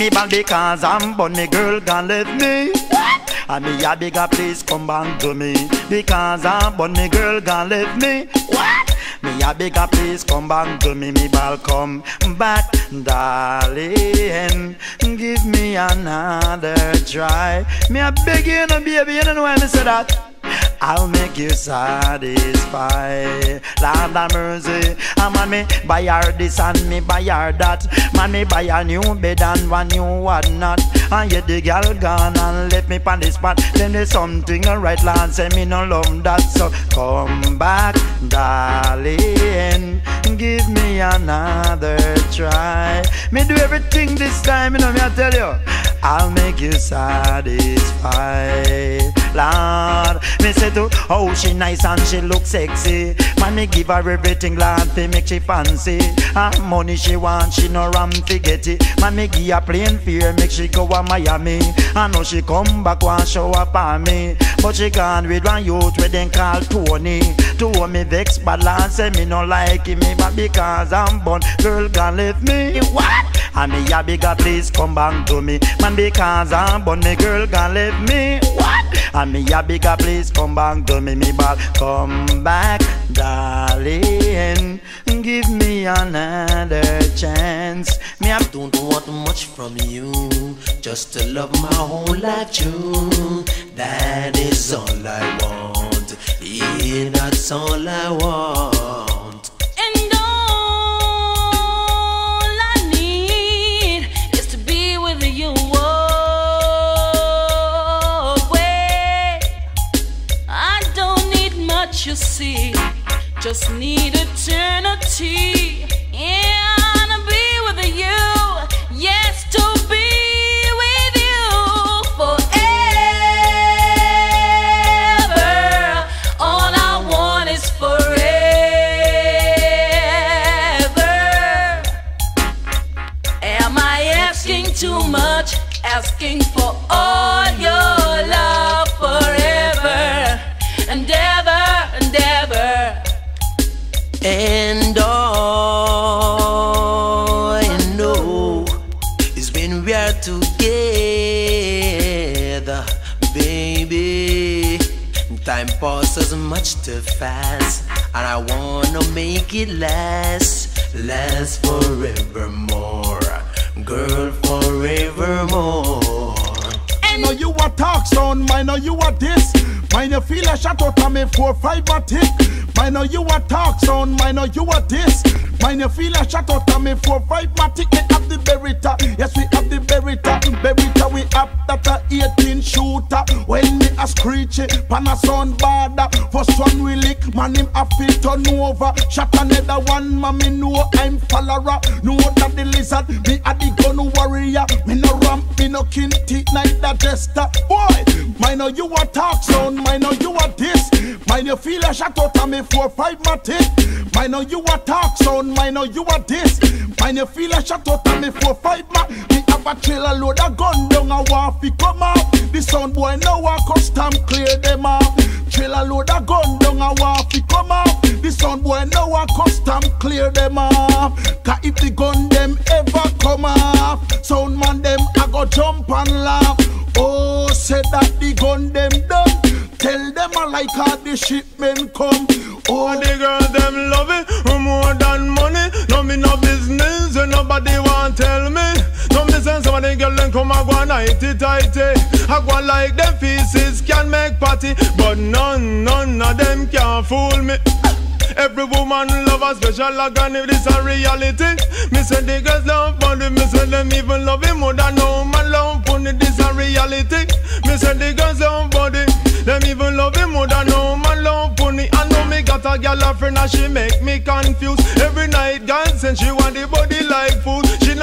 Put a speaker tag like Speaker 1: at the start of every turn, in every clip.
Speaker 1: me bad because I'm me girl gone left me. And me a bigger please come back to me because I'm me girl gone left me. What? Me a bigger please come back to me, me ball come back, darling. Give me another try. Me a beg you, no baby, you don't know why me say that. I'll make you satisfied. Lord have mercy. I'm on me buy her this and me buy her that. Man, me buy a new bed and one new one whatnot. And yet the girl gone and left me on the spot. Then there's something alright, Lord, say me no love that. So come back, darling. Give me another try. Me do everything this time, you know me I tell you. I'll make you satisfied. Lord, me say to oh she nice and she look sexy. Man me give her everything Lord to make she fancy. Ah money she want she no ram to get it. Man me give her plain fear make she go to Miami. I know she come back one show up on me, but she gone with one youth with them call Tony. To me vex Lord say me no like him, me but because I'm born girl gone leave me. What? And me a bigger please come back to me, man because I'm born me girl gone leave me. What? And me a bigger please come back to me, me ball. Come back, darling. Give me another chance. Me I
Speaker 2: don't want much from you, just to love my whole life true. That is all I want. Yeah, that's all I want.
Speaker 3: Just need eternity. Much
Speaker 2: too fast, and I wanna make it last, last forevermore, girl, forevermore.
Speaker 4: I know you a talk sound, I know you a this. Mine you feel a shot out of me four five a tick. Mine know you a talk sound, I know you a this. Mine you feel a shot out of me four five a tick. We have the Beretta, yes we have the Beretta. Beretta we have that a 18 shooter. When me a screech it, pan a sound border. First one we lick, man him a fit turn over. Shot another one, man me know I'm follower. Know that the lizard, me a the gun warrior. Me no ramp, me no kin teeth night digester. Boy, mine know you a talk sound, mine know you a this. Mine you feel a shot out of me four five matic. Mine know you a talk sound, mine know you a this. Mine you feel a shot out of me four five ma. Me have a trailer load a gun down a war fi come out. The sound boy now a custom clear them out. Trailer load a gun down a war fi come out. The sound boy now a custom clear them off. Cause if the gun them ever come off, sound man them a go jump and laugh. Oh, say that the gun them done. Tell them I like how the shipment come.
Speaker 5: Oh, the girls them nobody want tell me. No me some of the girl them come a go nighty tighty. I go like them faces can make party, but none, none of them can fool me. Every woman love a special organ if this a reality. Me say the girls love body, me say them even love him more than no man love funny. This a reality. Me say the girls love body, them even love him more than no man love funny. I know me got a girl a friend and she make me confused. Every night send she want the body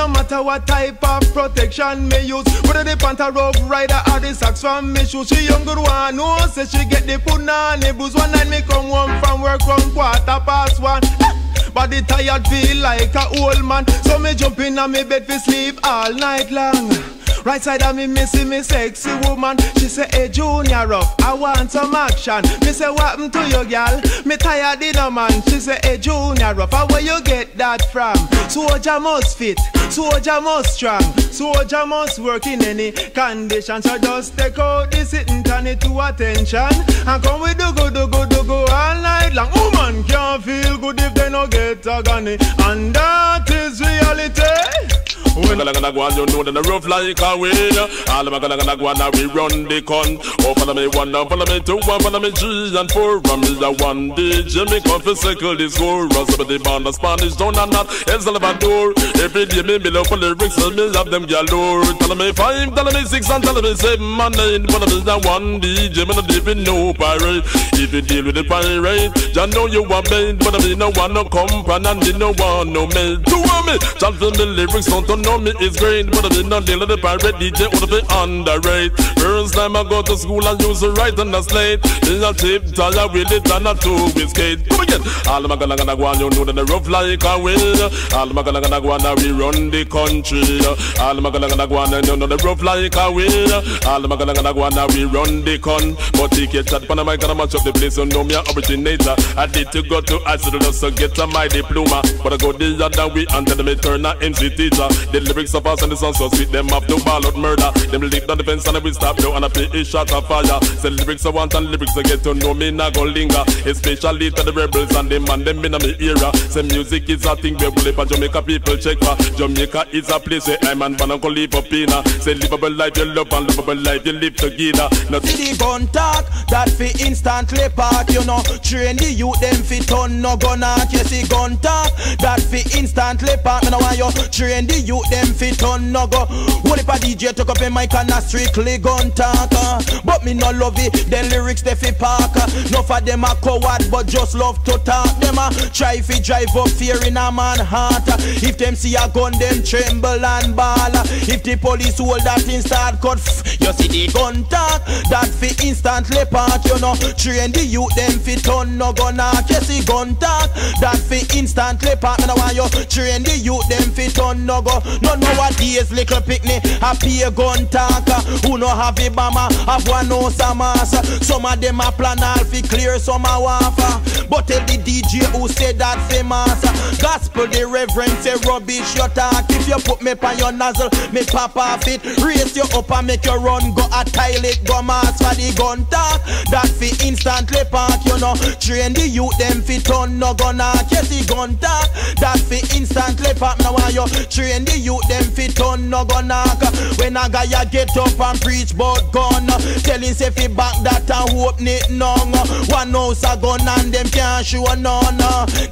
Speaker 5: no matter what type of protection me use. Whether the rough rider or the socks from me shoes. She young good one, no say she get the punani blues. One night me come home from work round quarter past one. Ah, body tired feel like a old man. So me jump in on me bed fi sleep all night long. Right side of me missing me sexy woman. She say, Hey Junior Ruff, I want some action. Me say, What happened to you, gal? Me tired in a man. She say, Hey Junior how where you get that from? Soldier must fit, soldier must strong. Soldier must work in any condition. So just take out the sitting, turn it to attention. And come with the good, the good, the good all night long. Woman can't feel good if they no get a gunny. And that is reality.
Speaker 6: When gonna gonna go on, you know that the rough like a wind. All of my gonna go on, we run the con. Oh, follow me one, now follow me two, one, follow me three and four. From me a one DJ, me come for circle the score. Some of the band, the Spanish don't and not El Salvador. Every day me me love for lyrics, so me have them galore. Tell me five, tell me six, and tell me seven, and eight. Follow me a one DJ, me not even no pirate. If you deal with the pirate, you know you are made. But I mean no one no company, and me no one no made. Two of me, chant for me lyrics, don't know me is great, but I did not deal with the pirate DJ would be underrate. First time I go to school, I used to write on the slate. Then I tip tire with it and I two with skate. Come again. All my gonna gonna go on, you know that the rough like a wind. All my gonna gonna go on, we run the country. All my gonna gonna go on, you know the rough like a wind. All my gonna gonna go on, we run the con. But get chat, but I'm gonna match up the place, you know me a originator. I did to go to Iceland to get my diploma, but I go the other way and tell me turn a MC teacher. The lyrics of us and the song so sweet, them have to ball out murder. Them live on the fence and we stop down and I play a shot of fire. Say lyrics I want and lyrics I get to know me not go linger. Especially to the rebels and them and them in my era. Say music is a thing where we live for Jamaica people check for. Jamaica is a place where I'm and Van Uncle live up in. Say livable life you love and livable life you live together.
Speaker 7: Not see the gun talk that fi instantly park, you know. Train the youth them fi turn no gun out. You see gun talk that fi instantly park. Me no want you train the youth them fit turn no go. What if a DJ took up a mic and a strictly gun talk? uh, But me no love it. Then lyrics they fi park. No for them a coward, but just love to talk. Them a try fi drive up fear in a man heart. If them see a gun, them tremble and ball. If the police hold that thing start cut, you see the gun talk that fi instantly park. You know, train the youth them fit turn no gun out. You see gun talk that fi instantly park. Me no want you train the youth them fit turn no go. No nowadays little picnic a a gun talker. Who no have a bomber, have one no samas. Some of them a plan all fi clear, some a wafa. But tell the DJ who say that famous. Gospel the reverend say rubbish your talk. If you put me on your nozzle, me pop off it. Raise you up and make you run, go a toilet, go mass for the gun talk. That fi instantly park, you know. Train the youth them fi turn no out. Yes, the gun talk. That fi instantly park. Now want you train the youth them fi turn no knock. When a guy get up and preach about gun, tell him say fi back that and hope it none. One house a gun and them can't show none.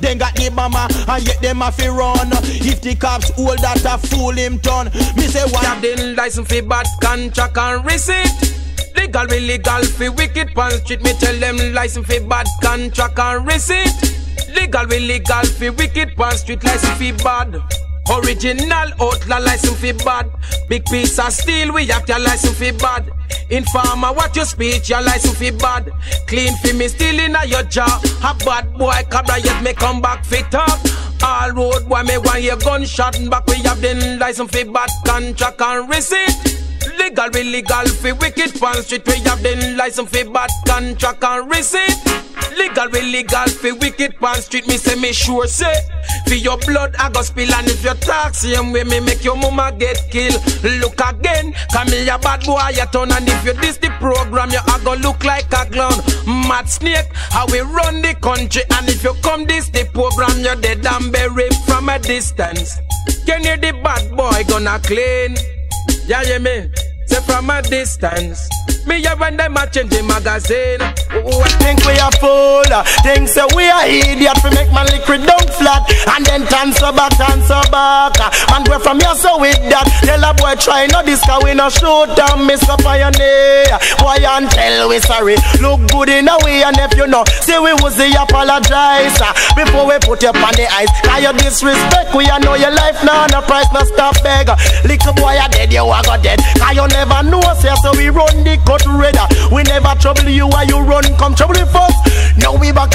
Speaker 7: Then got the bomber and yet them a fi run. If the cops hold that a fool him turn. Me say what?
Speaker 8: Have the license fi bad contract and receipt. Legal, illegal, fi wicked pan street. Me tell them license fi bad contract and receipt. Legal, illegal, fi wicked pan street. License fi bad. Original outlaw license fi bad. Big piece of steel, we have your license fi bad. Informer, what your speech, your license fi bad. Clean fi me stealing a your job. A bad boy, cabra yet me come back fit up. All road boy, me want hear gunshot back. We have the license fi bad contract and receipt. Legal, illegal, fi wicked pan street. We have the license fi bad contract and receipt. Legal, illegal, fi wicked pan street. Me say me sure say. Fi your blood I go spill and if you talk same way me make your mama get killed. Look again, come me a bad boy you turn and if you this the program you a go look like a clown. Mad snake, how we run the country and if you come this the program you dead and buried from a distance. Can you the bad boy gonna clean? Yeah, yeah, me. Say from a distance. Me yeah when them change the magazine. What
Speaker 7: Think we a fool, think say we a idiot We make man liquid down flat And then turn so back, turn so back. Man we from here so with that. Tell a boy try no this cause we no shoot down Mr. Pioneer Boy and tell we sorry. Look good in a way and if you know Say we was the apologize. Before we put you on the ice Cause you disrespect we a know your life now No price no stop beg. Little boy a dead you a go dead Cause you never know say so we run the cut red We never trouble you while you run. Come trouble with us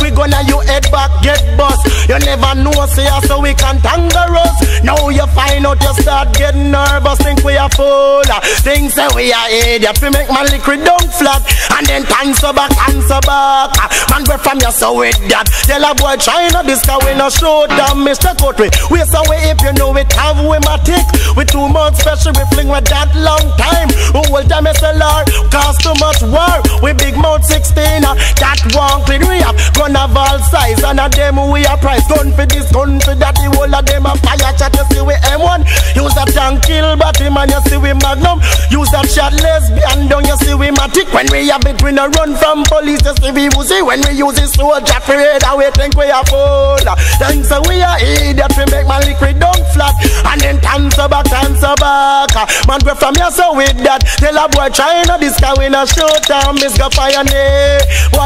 Speaker 7: we gonna you head back get bust You never know say so we can tangle us Now you find out you start getting nervous. Think we a fool Think say we a idiot. We make my liquid down flat. And then answer back answer back. Man we from you so with that. Tell a boy not this cause we no show down Mr. Courtway We. So we if you know it have we matic We too much special we
Speaker 9: with that long time. Who will say Lord, cause too much war. We big mouth 16, uh, that one clean. We have. Gun of all size and a them we a price. Gun for this, gun for that, the whole of them a fire shot. You see we M1, use that tank kill but body man. You see we Magnum, use that shot lesbian. Don't you see we matic when we have it, we no run from police. You see we see when we use this soldier afraid. And we think we are full. Thanks so we are idiot. We make my liquid don't flat and then answer back, answer back. Man, we from here so with that. Tell a boy to this guy we no shoot him. Miss go fire. Why